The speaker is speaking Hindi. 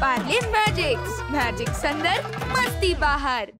पार्ले मैजिक्स मैजिक्स अंदर मस्ती बाहर.